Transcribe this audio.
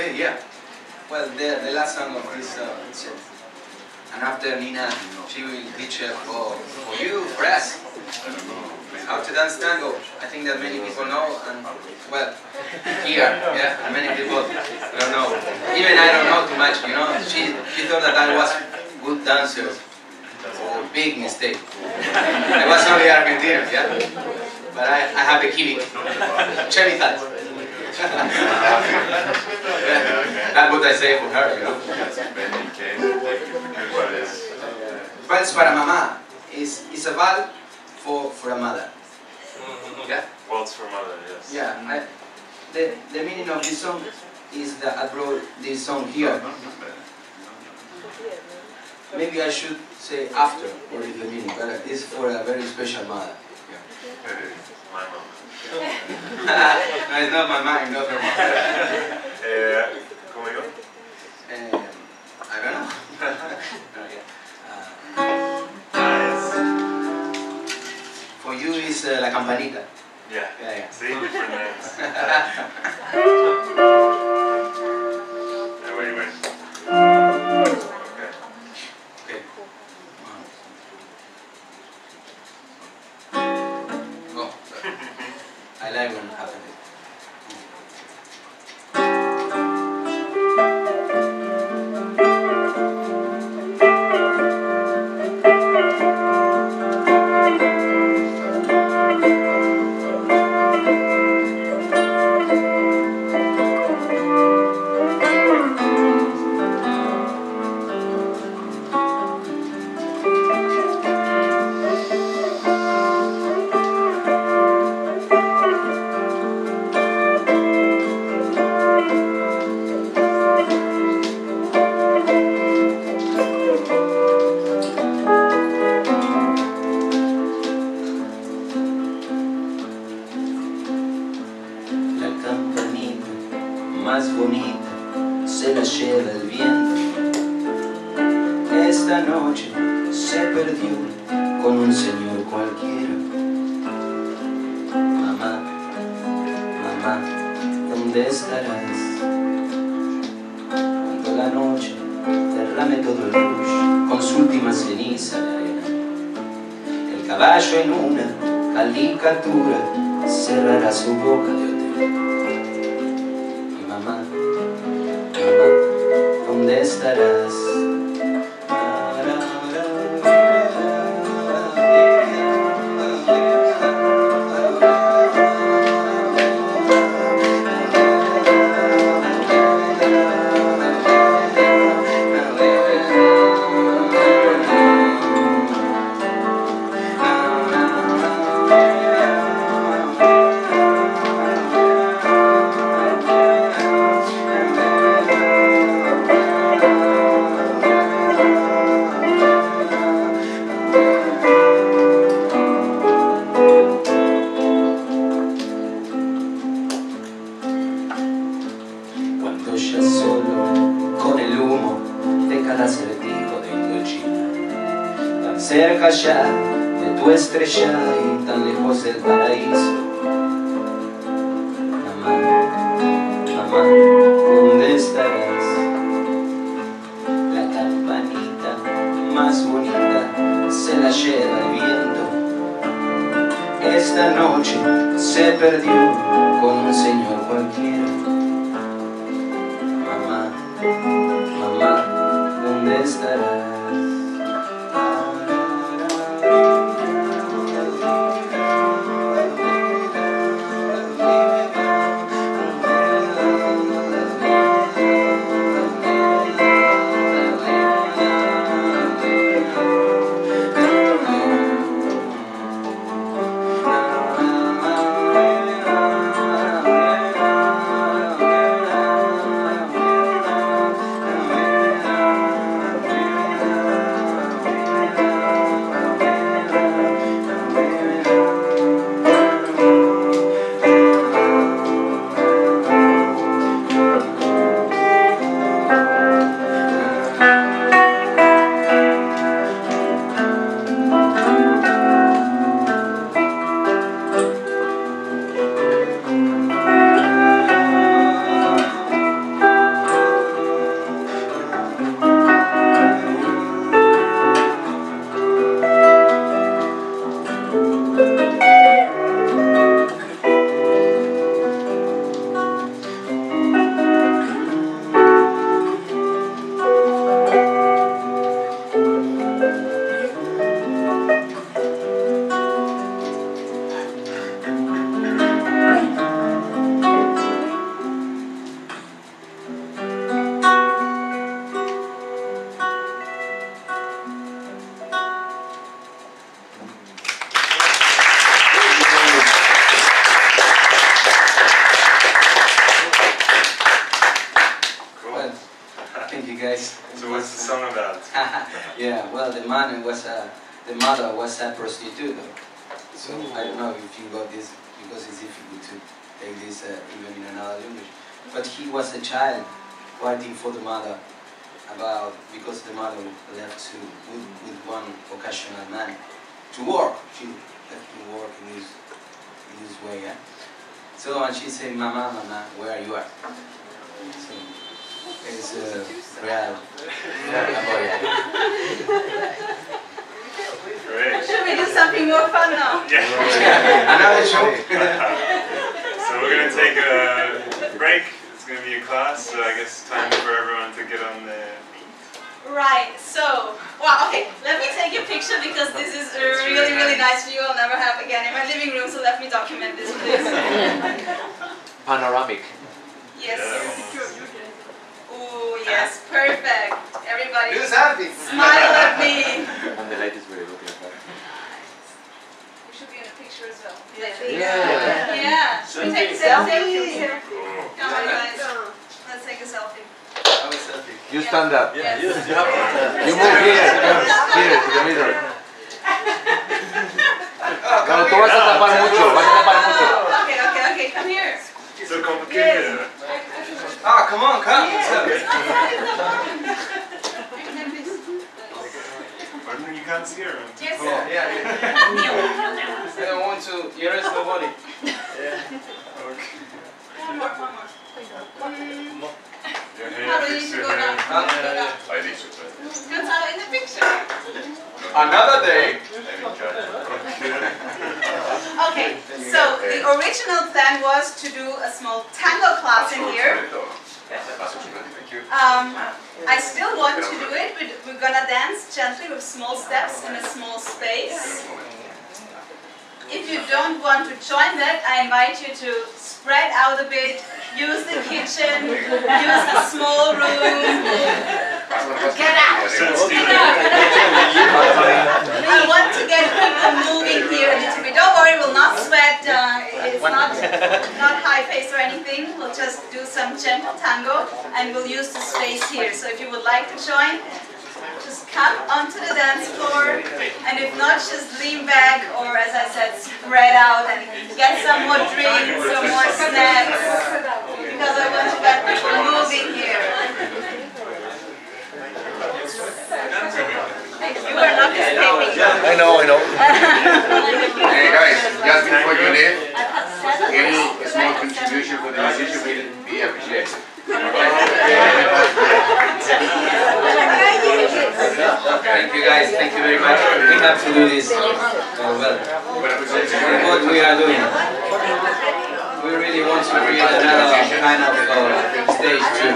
Yeah. Well, the, the last song of this uh, uh, and after Nina, she will teach uh, for, for you, for us, how to dance tango. I think that many people know, and well, here, yeah, many people don't know. Even I don't know too much, you know. She, she thought that I was good dancer. Oh, big mistake. I was only Argentinian, yeah. But I, I have a kiwi. Chemical. That's what I say for her, you know. Vals para mamá is, is a val for, for a mother. Yeah? Waltz for mother, yes. Yeah. I, the, the meaning of this song is that I brought this song here. Maybe I should say after what is the meaning, but it's for a very special mother. Yeah. My mom. no, it's not my mom, not her mom. Uh, la campanita. Yeah. Yeah, yeah. See, different names. Yeah, wait, wait. Okay. Okay. Go. I like when más bonita se la lleva el viento. Esta noche se perdió con un señor cualquiera. Mamá, mamá, ¿dónde estarás? Cuando la noche derrame todo el rush con su última ceniza de arena. El caballo en una caricatura cerrará su boca de cerca ya de tu estrella y tan lejos del paraíso. Mamá, mamá, ¿dónde estarás? La campanita más bonita se la lleva el viento. Esta noche se perdió con un señor cualquiera. Mamá, mamá, ¿dónde estarás? You guys. So what's the song about? yeah, well the man was a, the mother was a prostitute. So Ooh. I don't know if you got this because it's difficult to take this uh, even in another language. But he was a child waiting for the mother about because the mother left to with, with one occasional man to work. She left to work in this in this way, yeah. So and she said, Mama, Mama, where are you at? So, it's uh, real. Great. Should we do something more fun now? Yeah. Another show. so we're gonna take a break. It's gonna be a class, so I guess time for everyone to get on the beat. Right, so, well, okay, let me take a picture because this is a really, really really nice. nice view I'll never have again in my living room, so let me document this, please. Panoramic. Yes. Yeah. Ooh, yes, perfect. Everybody Do something. smile at me. And the light is very good. like that. We should be in a picture as well. Yeah. Yeah. Should we take a selfie? Oh. Come on, guys. Let's take a selfie. I was selfie. You stand up. Yes. You move here. Here, to the middle. Oh, No, tú vas a tapar mucho. Vas a tapar mucho. Oh, okay, okay, okay, come here. So complicated. Ah, come on, come. Selfie. Pardon, you can't see her. Yes. Yeah, yeah, yeah. I don't want to erase nobody. Okay. One more, one more. Mm, Your How hair, do you fix your go down? hair. Go down. I did it. Gonzalo, in the picture. Another day. Okay, so the original plan was to do a small tango class in here. Um, I still want to do it, but we're gonna dance gently with small steps in a small space. If you don't want to join that, I invite you to spread out a bit, use the kitchen, use the small room. Get out! Get out! I want to get people moving here a little bit. Don't worry, we'll not sweat. Uh, it's not not high pace or anything. We'll just do some gentle tango, and we'll use the space here. So if you would like to join, just come onto the dance floor, and if not, just lean back, or as I said, spread out and get some more drinks, some more snacks, because I want to get people moving here. You are not escaping. I know, I know. Hey guys, just before you leave, any small contribution for the musician will be appreciated. Thank you guys, thank you very much. We have to do this uh, well. What we are doing. We really want to create another kind of uh, stage to